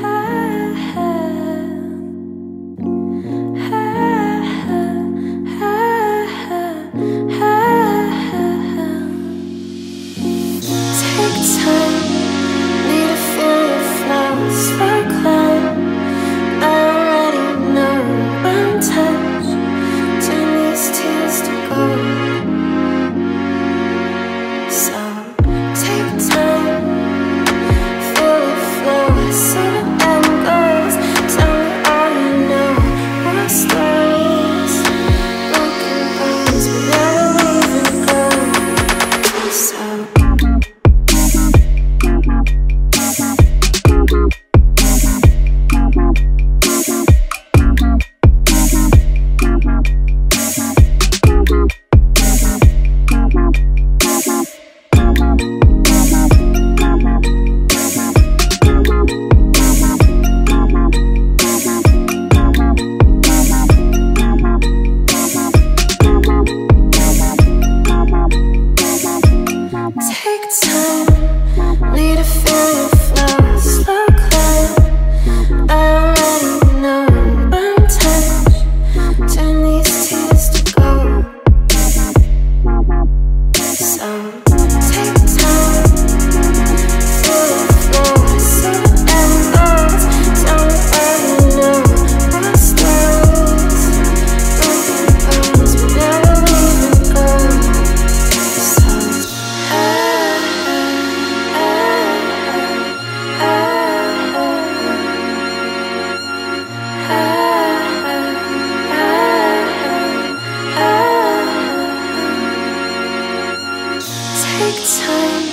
还。perfect time.